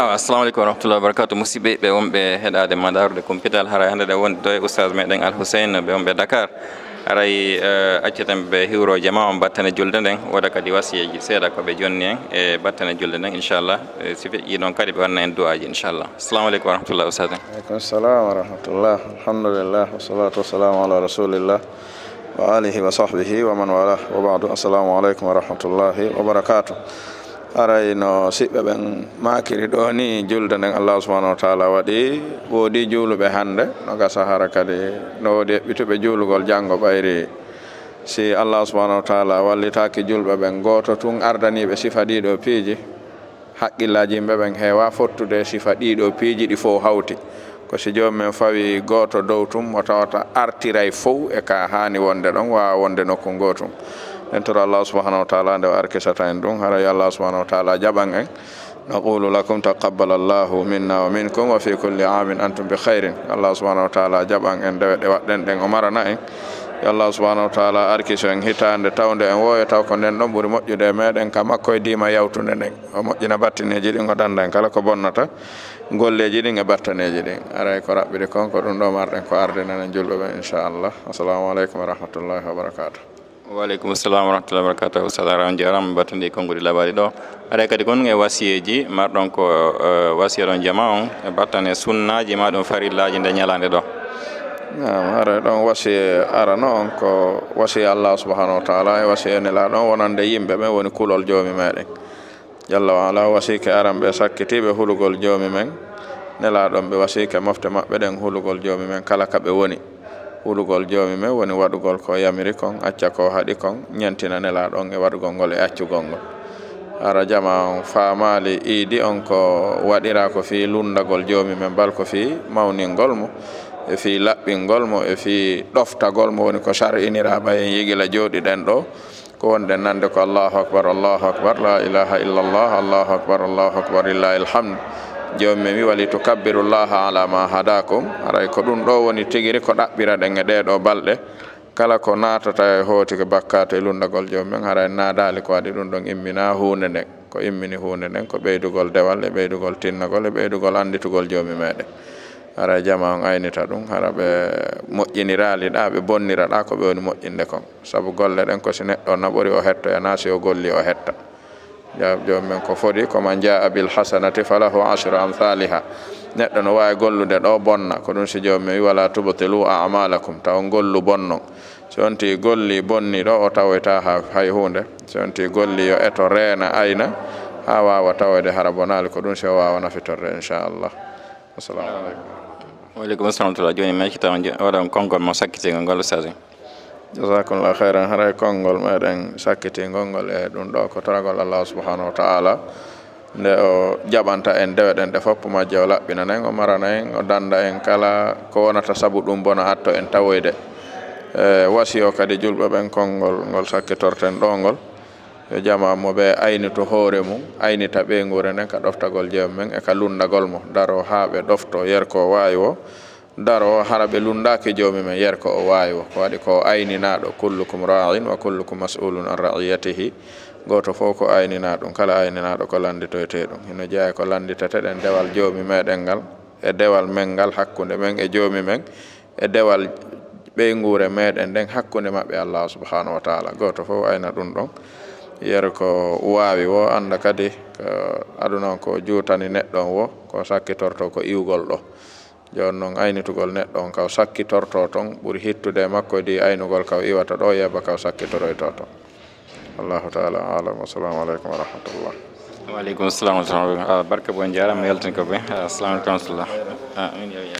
السلام عليكم ورحمة الله وبركاته مصيبة بيوم بهذا المدار لكم كده الهراء هذا دوان دوي أستاذ مدن الحسين بيوم بدكار أري أجدهم بهيرو جماعة باتنا جلدنا ودا كدي واسي يجي سيدا كبيجوني باتنا جلدنا إن شاء الله سيف ينون كاري بعنا إن دواجي إن شاء الله السلام عليكم ورحمة الله أستاذ السلام ورحمة الله الحمد لله والصلاة والسلام على رسول الله وآله وصحبه ومن والاه وبعد السلام عليكم ورحمة الله وبركاته aray no siɓɓe ɓen makiri ɗo ni julde nden allah subahanahu wa taala waɗi woodi juuluɓe hannde no gasa hara kadi no woodi heɓɓituɓe juulugol janngo ɓayri si allah subahanahu wa taala wallitaki julɓe ɓen gooto tun ardaniɓe sifa ɗiɗo piiji haqqillaji yimɓe ɓen heewa fottude sifa ɗiɗo piiji ɗi fof hawti ko si jomumen fawi gooto dow tum mo tawata artiray fof e ka haani wonde ɗon wawa wonde nokku gootum en toro allah subahanahu wa taala nde o arkisata en ɗum haray allah subahanahu wa taala jaɓan en naqulu lakum taqabbal allahu minna wa minkum wa fi kulli amin antum bi hayrin allah subahanahu wa taala jaɓan en dewe ɗe waɗɗen ɗen o marana en yo allah subahanahu wa taala arkiso en hitande tawde en woyo taw ko nden ɗon ɓuuri moƴƴude e meɗen ka makko e dima yawtude nden. O moƴƴina battineji ɗin o danda en kala ko bonnata golleji ɗin e battaneji ɗin. Aray ko raɓɓiɗi kon ko ɗum ɗo marɗen ko arde nenen julɓe ɓe inchallah. Assalamu aleykum wa rahmatullahi wa barakatuh waleykum salam warahmatullah wabarakatuh. Ustad aran jaram battandi konngudi labari ɗo aɗa kadi kon e wasiyeji marɗon ko wasiya ɗon jama on e battane sunnaji ma ɗum farillaji nde ñalande ɗo nam ara ɗon wasiye arano on ko wasiye allah subahanahu wa taala e wasi nela ɗon wonande yimɓe ɓen woni kulol joomi meɗen jalla wa ala wasike aran ɓe sakkitiɓe hulugol joomi men nelaɗon ɓe wasike mofte maɓɓe ɗen hulugol joomi men kala ka ɓe woni hulugol joomi men woni waɗugol ko yamiri kon acca ko haɗi kon ñantina nela ɗon e waɗugol ngol e accugol ngol. Ara jama on faamali iidi on ko waɗira ko fi lundagol joomi men bal ko fi mawningol mo e fi laɓɓingol mo e fi ɗoftagol mo woni ko sar'iniraba en yigila jooɗiɗen ɗo. Ko wonɗen nande ko allahu akbar allahu akbar la ilaha illallah allahu akbar allahu akbar illahi ilhamdu jomum mi wali to kabbirullaha ala ma hadakum. Aray ko ɗum ɗo woni tigiri ko ɗaɓɓira ɗen e ɗeɗo balɗe. Kala ko natata e hooti ko bakkato e lundagol jomumen hara en nadali ko waɗi ɗum ɗon immina hunde nden ko immini hunde nden ko ɓeydugol dewal e ɓeydugol tinnagol e ɓeydugol anditugol joomi meɗen. Hara jama on aynita ɗum hara ɓe moƴƴinirali ɗa ɓe bonnira ɗa ko ɓe woni moƴƴinde kon. Saabu golle ɗen ko si neɗɗo naɓori o hetto e nasi o golli o hetta. jawaɓe men ko foti koman jaa bil hasanati falahu ashru amthaliha. Neɗɗo no wawi gollude ɗo bonna ko ɗum si joomi wi wala tubtilu amalakum taw gollu bonnon so onti golli bonni ɗo o tawoyta ha hay hunde so onti golli yo eto reena ayna ha wawa tawede hara bonali ko ɗum si o wawa nafitorde inchallah assalamu aleykum waleykum assalam tula joni mi accitama waɗa konngol mo sakkitigol ngol sasi jasakumllah hayran haray konngol meɗen sakkitingol ngol e ɗum ɗo ko toragol allah subahanahu wa taala. Nde o jaɓanta en dewe ɗen ɗe fopp majje o laɓɓina en o marana en o danda en kala ko wonata saabu ɗum bona atto en tawoyde. E wasi o kadi julɓe ɓen konngol ngol sakkitorten ɗongol yo jama mo ɓe aynito hoore mum aynita ɓeygure nden ka ɗoftagol jeew men e ka lundagol mo. Daro haa ɓe ɗofto yer ko wawi o daro hara ɓe lundaki joomi men yer ko o wawi o ko waɗi ko ayninaɗo kullukum ra'in wa kullukum mas'ulun an ra'iyatihi goto fof ko aynina ɗum kala ayninaɗo ko landitoyte ɗum. Hino jeeya ko landitateɗen e dewal joomi meɗen ngal e dewal men ngal hakkude men e joomi men e dewal ɓeygure meɗen nden hakkude maɓɓe allah subhanahu wa taala. Goto fof ayna ɗum ɗon. Yer ko wawi wo anda kadi aduna ko juutani neɗɗon wo ko sakkitorto ko iwgol ɗo. Joni noon aynitugol neɗɗo on kaw sakkitorto ton ɓuuri hittude makko di aynugol kaw iwata ɗo yeba kaw sakkitoroyto toon allahu taala alam wassalamu aleykum wa rahmatullah. Waaleykum salam wa rahmatullah. Barka bo jarama yaltin ko ɓe assalamu aleykum rahmatullah. Amin